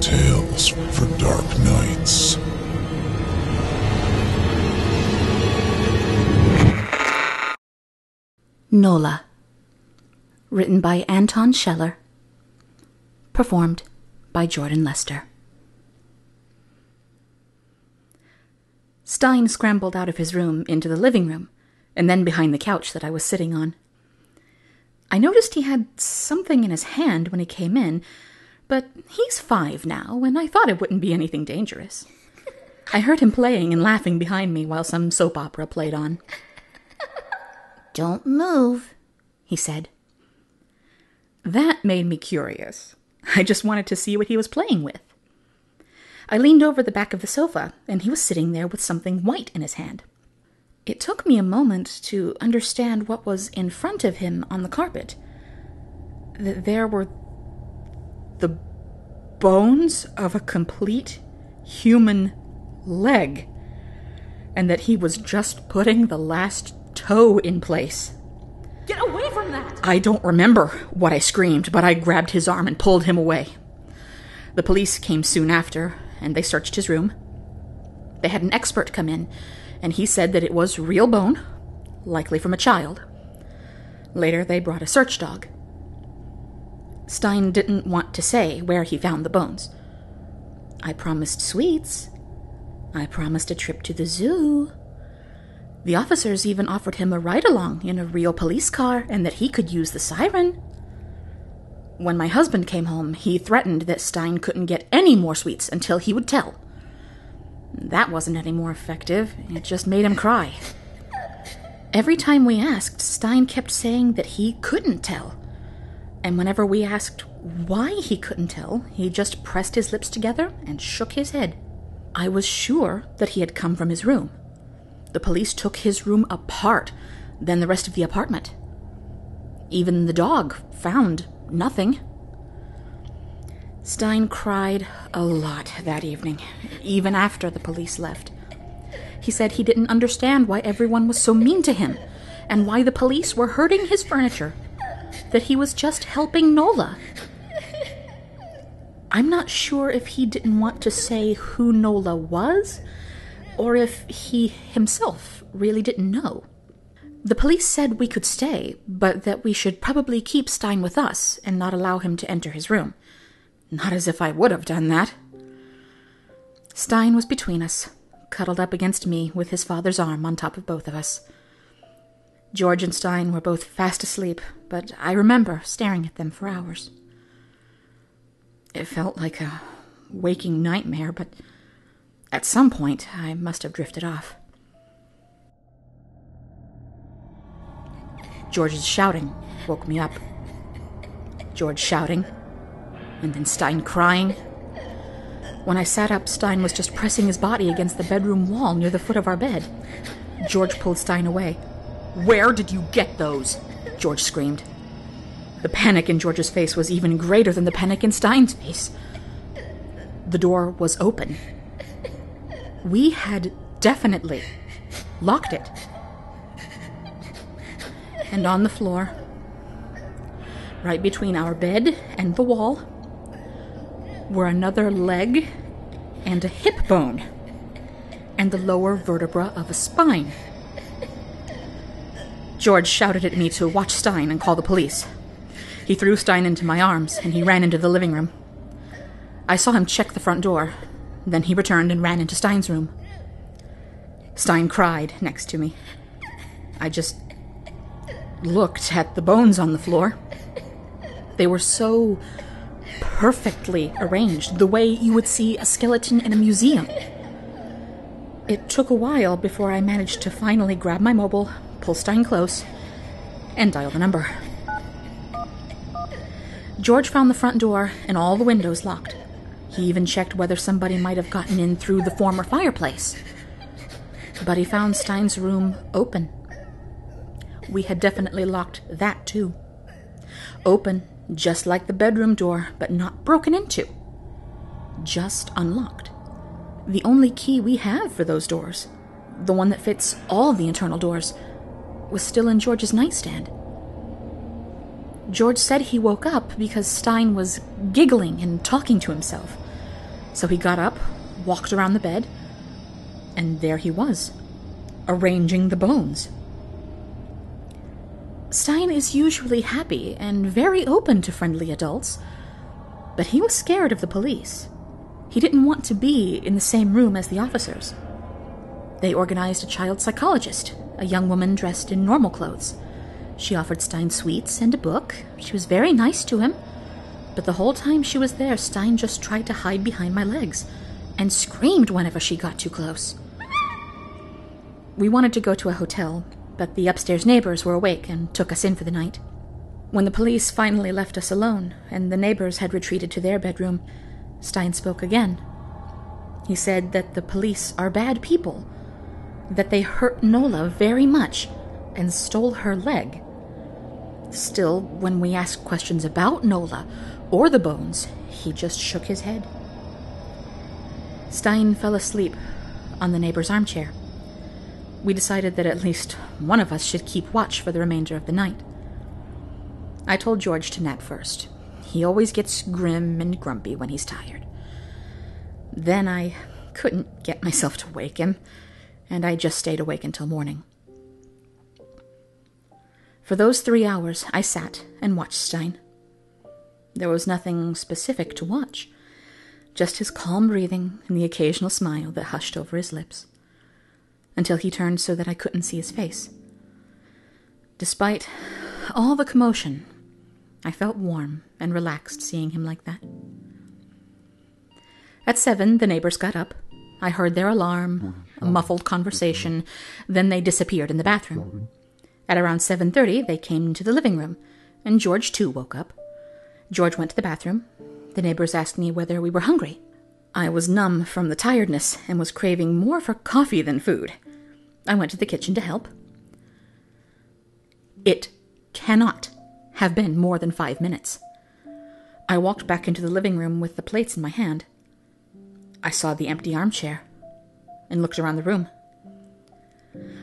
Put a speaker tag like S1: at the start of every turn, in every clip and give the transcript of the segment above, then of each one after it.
S1: Tales for Dark Nights.
S2: Nola. Written by Anton Scheller. Performed by Jordan Lester. Stein scrambled out of his room into the living room and then behind the couch that I was sitting on. I noticed he had something in his hand when he came in, but he's five now, and I thought it wouldn't be anything dangerous. I heard him playing and laughing behind me while some soap opera played on. Don't move, he said. That made me curious. I just wanted to see what he was playing with. I leaned over the back of the sofa, and he was sitting there with something white in his hand. It took me a moment to understand what was in front of him on the carpet. That there were the bones of a complete human leg, and that he was just putting the last toe in place.
S3: Get away from that!
S2: I don't remember what I screamed, but I grabbed his arm and pulled him away. The police came soon after, and they searched his room. They had an expert come in, and he said that it was real bone, likely from a child. Later, they brought a search dog. Stein didn't want to say where he found the bones. I promised sweets. I promised a trip to the zoo. The officers even offered him a ride along in a real police car and that he could use the siren. When my husband came home, he threatened that Stein couldn't get any more sweets until he would tell. That wasn't any more effective, it just made him cry. Every time we asked, Stein kept saying that he couldn't tell. And whenever we asked why he couldn't tell, he just pressed his lips together and shook his head. I was sure that he had come from his room. The police took his room apart, then the rest of the apartment. Even the dog found nothing. Stein cried a lot that evening, even after the police left. He said he didn't understand why everyone was so mean to him, and why the police were hurting his furniture, that he was just helping Nola. I'm not sure if he didn't want to say who Nola was, or if he himself really didn't know. The police said we could stay, but that we should probably keep Stein with us and not allow him to enter his room. Not as if I would have done that. Stein was between us, cuddled up against me with his father's arm on top of both of us. George and Stein were both fast asleep, but I remember staring at them for hours. It felt like a waking nightmare, but at some point I must have drifted off. George's shouting woke me up. George shouting, and then Stein crying. When I sat up, Stein was just pressing his body against the bedroom wall near the foot of our bed. George pulled Stein away. Where did you get those? George screamed. The panic in George's face was even greater than the panic in Stein's face. The door was open. We had definitely locked it. And on the floor, right between our bed and the wall, were another leg and a hip bone and the lower vertebra of a spine. George shouted at me to watch Stein and call the police. He threw Stein into my arms and he ran into the living room. I saw him check the front door. Then he returned and ran into Stein's room. Stein cried next to me. I just looked at the bones on the floor. They were so perfectly arranged, the way you would see a skeleton in a museum. It took a while before I managed to finally grab my mobile, pull Stein close, and dial the number. George found the front door and all the windows locked. He even checked whether somebody might have gotten in through the former fireplace. But he found Stein's room open. We had definitely locked that too. Open, just like the bedroom door, but not broken into. Just unlocked. The only key we have for those doors, the one that fits all the internal doors, was still in George's nightstand. George said he woke up because Stein was giggling and talking to himself. So he got up, walked around the bed, and there he was, arranging the bones. Stein is usually happy and very open to friendly adults, but he was scared of the police. He didn't want to be in the same room as the officers. They organized a child psychologist, a young woman dressed in normal clothes. She offered Stein sweets and a book. She was very nice to him. But the whole time she was there, Stein just tried to hide behind my legs and screamed whenever she got too close. We wanted to go to a hotel, but the upstairs neighbors were awake and took us in for the night. When the police finally left us alone and the neighbors had retreated to their bedroom, Stein spoke again. He said that the police are bad people, that they hurt Nola very much and stole her leg. Still, when we asked questions about Nola or the bones, he just shook his head. Stein fell asleep on the neighbor's armchair. We decided that at least one of us should keep watch for the remainder of the night. I told George to nap first. He always gets grim and grumpy when he's tired. Then I couldn't get myself to wake him, and I just stayed awake until morning. For those three hours, I sat and watched Stein. There was nothing specific to watch, just his calm breathing and the occasional smile that hushed over his lips, until he turned so that I couldn't see his face. Despite all the commotion, I felt warm and relaxed seeing him like that. At seven, the neighbors got up. I heard their alarm, mm-hmm. A muffled conversation, then they disappeared in the bathroom. At around 7:30, they came into the living room, and George too woke up. George went to the bathroom. The neighbors asked me whether we were hungry. I was numb from the tiredness and was craving more for coffee than food. I went to the kitchen to help. It cannot have been more than five minutes. I walked back into the living room with the plates in my hand. I saw the empty armchair and looked around the room.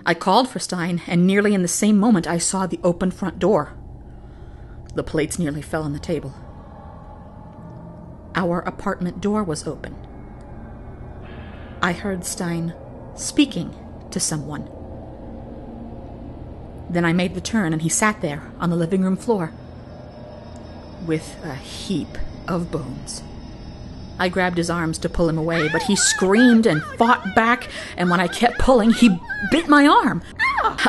S2: I called for Stein, and nearly in the same moment I saw the open front door. The plates nearly fell on the table. Our apartment door was open. I heard Stein speaking to someone. Then I made the turn, and he sat there on the living room floor with a heap of bones. I grabbed his arms to pull him away, but he screamed and fought back, and when I kept pulling, he bit my arm.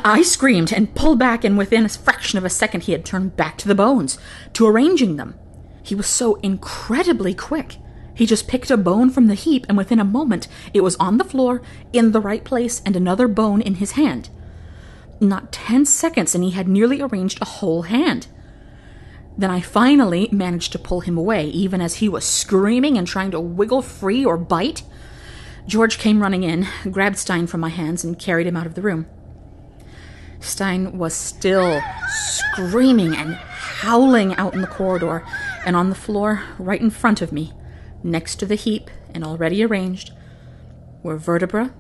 S2: I screamed and pulled back, and within a fraction of a second, he had turned back to the bones, to arranging them. He was so incredibly quick. He just picked a bone from the heap, and within a moment, it was on the floor, in the right place, and another bone in his hand. Not ten seconds, and he had nearly arranged a whole hand. Then I finally managed to pull him away, even as he was screaming and trying to wiggle free or bite. George came running in, grabbed Stein from my hands, and carried him out of the room. Stein was still screaming and howling out in the corridor, and on the floor right in front of me, next to the heap and already arranged, were vertebra,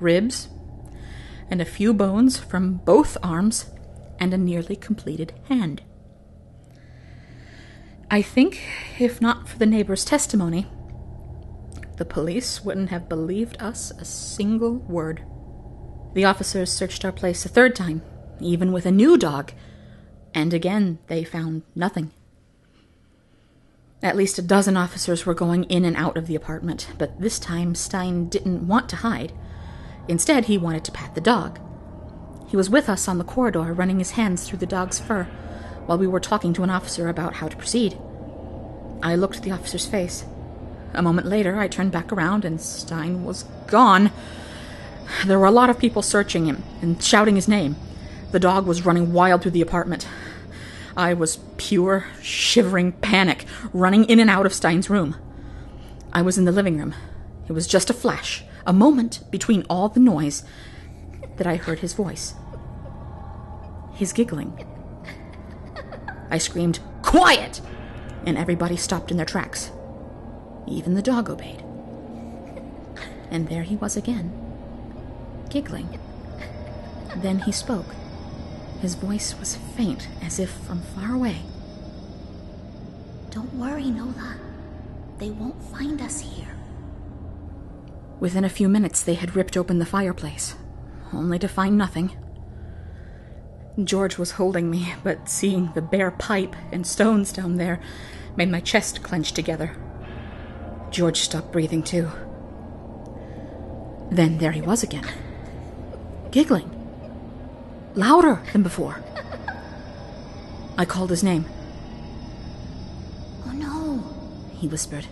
S2: ribs, and a few bones from both arms, and a nearly completed hand. I think, if not for the neighbor's testimony, the police wouldn't have believed us a single word. The officers searched our place a third time, even with a new dog, and again they found nothing. At least a dozen officers were going in and out of the apartment, but this time Stein didn't want to hide. Instead, he wanted to pat the dog. He was with us on the corridor, running his hands through the dog's fur while we were talking to an officer about how to proceed. I looked at the officer's face. A moment later, I turned back around and Stein was gone. There were a lot of people searching him and shouting his name. The dog was running wild through the apartment. I was pure, shivering panic, running in and out of Stein's room. I was in the living room. It was just a flash, a moment between all the noise, that I heard his voice. His giggling. I screamed, Quiet! And everybody stopped in their tracks. Even the dog obeyed. And there he was again, giggling. Then he spoke. His voice was faint, as if from far away.
S4: Don't worry, Nola. They won't find us here.
S2: Within a few minutes, they had ripped open the fireplace, only to find nothing. George was holding me, but seeing the bare pipe and stones down there made my chest clench together. George stopped breathing too. Then there he was again, giggling, louder than before. I called his name.
S4: Oh no,
S2: He whispered.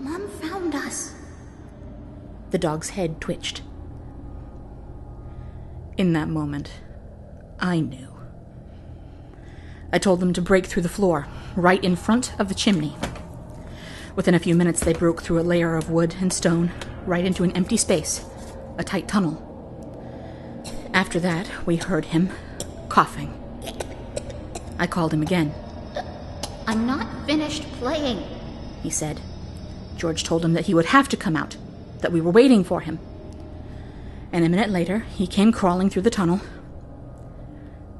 S4: Mom found us.
S2: The dog's head twitched. In that moment, I knew. I told them to break through the floor, right in front of the chimney. Within a few minutes, they broke through a layer of wood and stone, right into an empty space, a tight tunnel. After that, we heard him coughing. I called him again.
S4: I'm not finished playing.
S2: he said. George told him that he would have to come out, that we were waiting for him. And a minute later, he came crawling through the tunnel.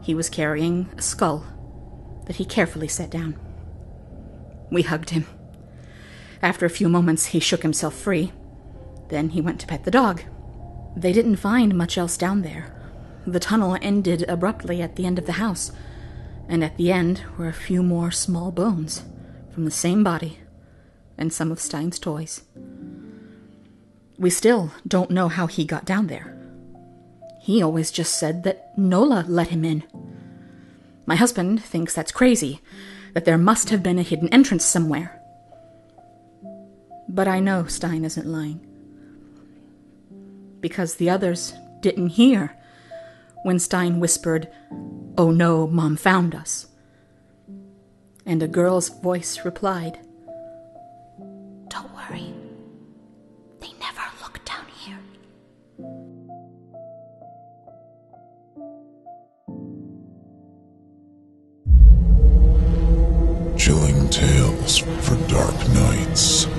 S2: He was carrying a skull that he carefully set down. We hugged him. After a few moments, he shook himself free. Then he went to pet the dog. They didn't find much else down there. The tunnel ended abruptly at the end of the house, and at the end were a few more small bones from the same body and some of Stein's toys. We still don't know how he got down there. He always just said that Nola let him in. My husband thinks that's crazy, that there must have been a hidden entrance somewhere. But I know Stein isn't lying. Because the others didn't hear when Stein whispered, Oh no, Mom found us. And a girl's voice replied,
S1: tales for dark nights.